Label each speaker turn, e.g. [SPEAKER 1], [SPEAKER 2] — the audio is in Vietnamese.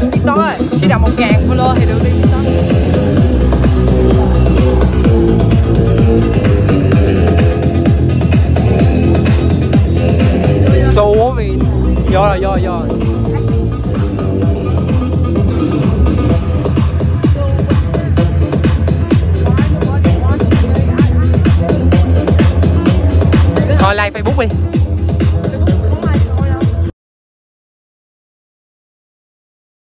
[SPEAKER 1] tiktok Toán ơi, khi đạt 1 ngàn follow thì được đi tiktok. Toán
[SPEAKER 2] quá vì Do rồi, do do Thôi like Facebook đi.